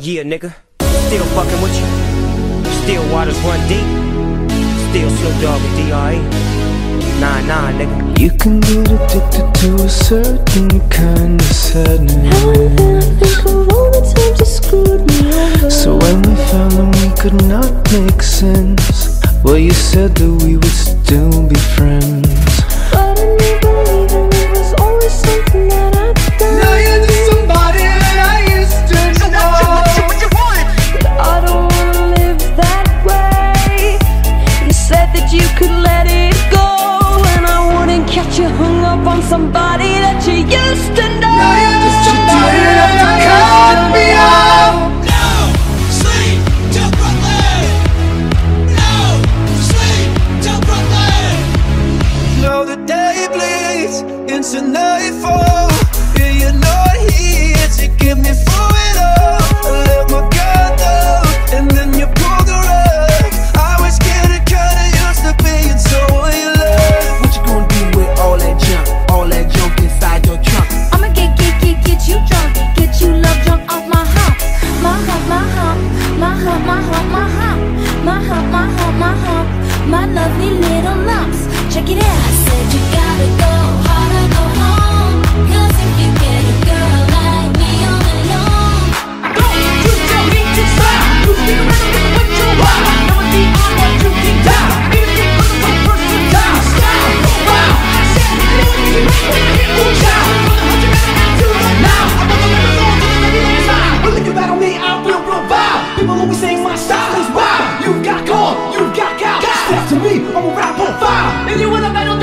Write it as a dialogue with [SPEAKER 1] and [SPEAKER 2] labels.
[SPEAKER 1] Yeah, nigga. Still fucking with you. Still waters run deep. Still Snoop Dogg and D.R.E. Nah, nah, nigga.
[SPEAKER 2] You can get addicted to a certain kind of sadness. Think
[SPEAKER 3] of all the times you screwed me over.
[SPEAKER 2] So when we found that we could not make sense, well, you said that we would still be friends.
[SPEAKER 4] from somebody that you used to know. Now you're
[SPEAKER 5] just too
[SPEAKER 4] tired
[SPEAKER 5] after
[SPEAKER 4] cut
[SPEAKER 5] me off. No sleep till Brooklyn. No sleep till Brooklyn.
[SPEAKER 6] Now the day bleeds into nightfall.
[SPEAKER 7] my lovely little lumps. Check
[SPEAKER 3] it out.
[SPEAKER 5] I'm a rapper fire. If you wanna battle